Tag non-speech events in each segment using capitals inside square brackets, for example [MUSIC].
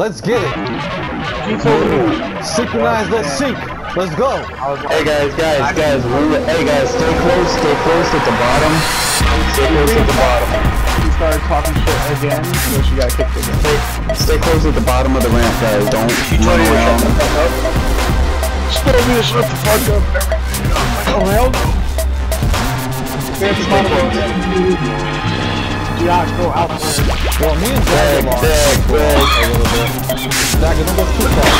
Let's get it. Synchronize, let's sync. Let's go. Hey guys, guys, guys, hey guys, stay close, stay close at the bottom. Stay close at the bottom. She started talking shit again, so she got kicked again. Stay, stay close at the bottom of the ramp, guys. Don't run around. She told me to shut the fuck up and everything. I was like, oh hell no. We have to find a way to not go out there. Well, me and Zach are big, big. a little bit. Zach, don't go too far.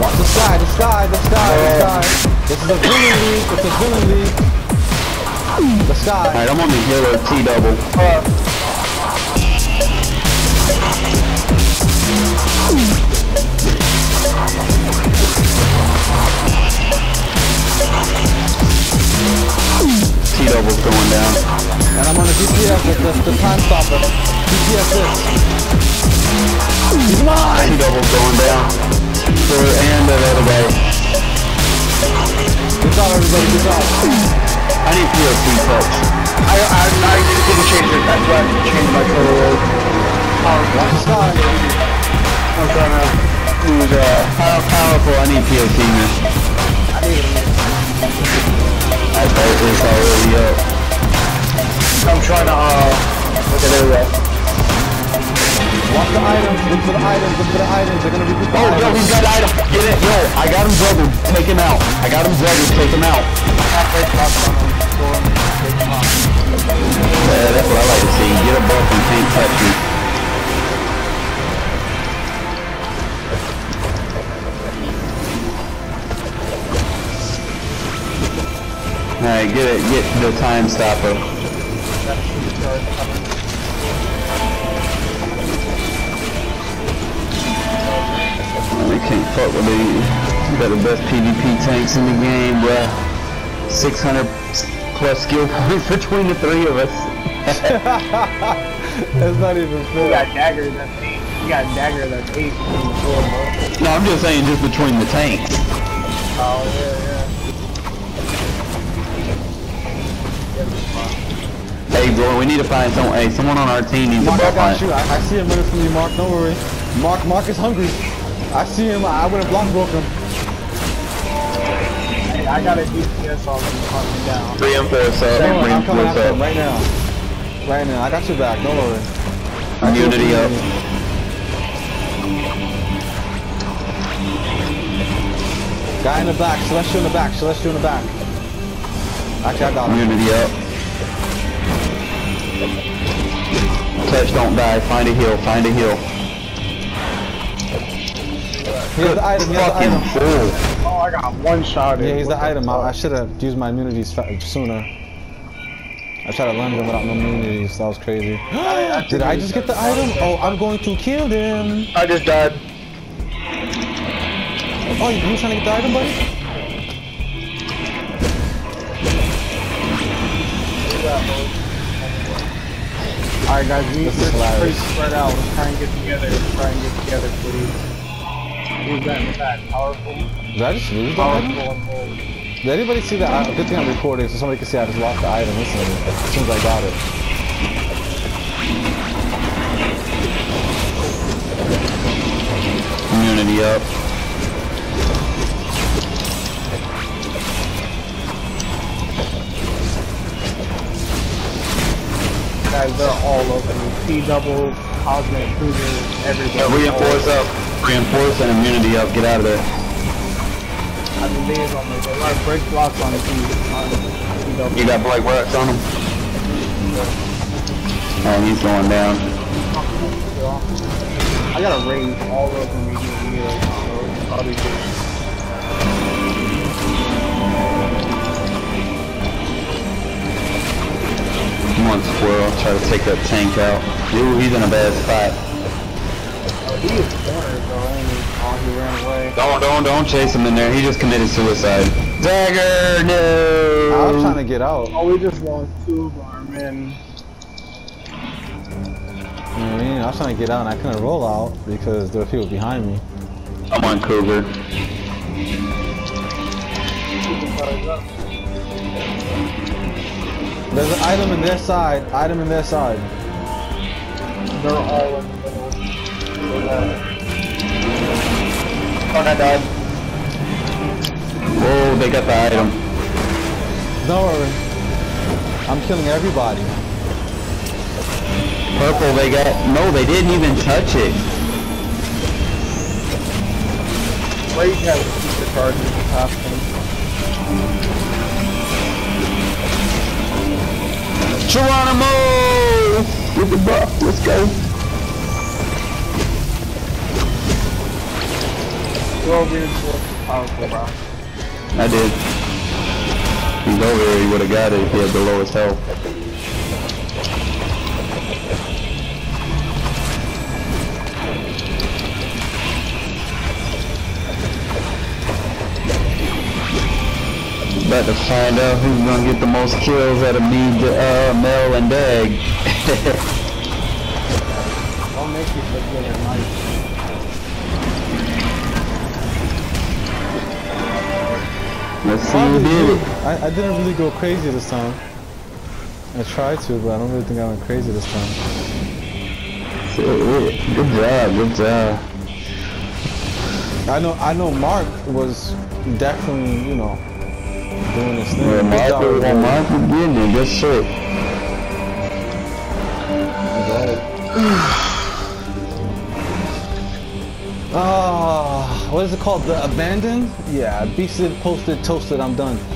Watch the sky, the sky, the sky, the sky. This is a villain league. It's a villain league. The sky. Alright, I'm on the hero T double. T uh, the. The, the time stopper. GPS is. He's mine. T double's going down. For and the other guy. Good job, everybody. Good job. I need POC touch. I, I, I didn't change it. That's why I changed my color. Sky. I'm gonna Who's uh how powerful? I need POC man. I thought it was already up. The. Look for the items. Look for the items. They're gonna be good Oh, yo, he's got an item. Get it. Yo, I got him juggled. Take him out. I got him juggled. Take him out. Yeah, that's what I like to see. Get a buff and can't touch me. Alright, get it. Get the time stopper. Can't fuck with these. We got the best PvP tanks in the game, bruh. 600 plus skill [LAUGHS] points between the three of us. [LAUGHS] That's not even fair. You fair. got dagger that's eight. You got dagger that's eight from the floor, bro. No, I'm just saying just between the tanks. Oh, yeah, yeah. Hey, bro, we need to find someone. Hey, someone on our team needs Mark, a I buff got you. I, I see him running from you, Mark. Don't worry. Mark, Mark is hungry. I see him. I would have block broke him. Hey, I got a DPS on me, hunt me down. Reinforce up. Don't worry, I'm coming Reinforce after him up. right now. Right now. I got your back. Don't worry. I killed Immunity you. up. Guy in the back. Celestial in the back. Celestial in the back. Actually, I got him. Immunity up. Touch, don't die. Find a heal. Find a heal. He has the item. He has the item. fool. Oh, I got one shot. Yeah, he's the item. I, I should have used my immunities sooner. I tried to lunge him without no immunities. That was crazy. [GASPS] Did I just get the item? Oh, I'm going to kill them. I just died. Oh, you, you trying to get the item, buddy? Alright, guys, we need to is hilarious. pretty spread out. Let's try and get together. Let's try and get together, please. Who's that in the? Powerful? Did I just lose the item? Powerful and bold. Did anybody see that? Uh, good thing I'm recording so somebody can see I just lost the item instantly as soon as I got it. Immunity up. Guys, they're all over me. T double, cosmic cruiser, everybody. Yeah, reinforce up. Reinforce and immunity up. Get out of there. I is on me. They like break blocks on T. On T. You got black rocks on him? Oh, he's going down. I got a raise all over me. Yeah, so I'll be good. Come on, squirrel. Try to take that tank out. Ooh, he's in a bad spot. Oh, he is cornered, bro. ain't he? Oh, he ran away. Don't, don't, don't chase him in there. He just committed suicide. Dagger, no! I was trying to get out. Oh, we just lost two of our men. You know what I mean? I was trying to get out and I couldn't roll out because there were people behind me. I'm on Cougar. There's an item in their side. Item in their side. they're all in the middle. Oh, I died. Whoa, they got the item. Don't worry. I'm killing everybody. Purple, they got... No, they didn't even touch it. Rage has a super charge in the one. Geronimo! With the buff, let's go. Well reinforced is powerful, bro. I did. He's over here, he would have got it if he had the lowest health. About to find out who's gonna get the most kills out of me, uh, Mel, and Dag. [LAUGHS] Don't make you look good at Let's see Probably did it. I, I didn't really go crazy this time. I tried to, but I don't really think I went crazy this time. Good job, good job. I know I know Mark was definitely, you know, doing his thing. Good Mark, well, Mark. Was getting it, good shit. [SIGHS] Ah, what is it called? The abandoned? Yeah, beasted, posted, toasted. I'm done.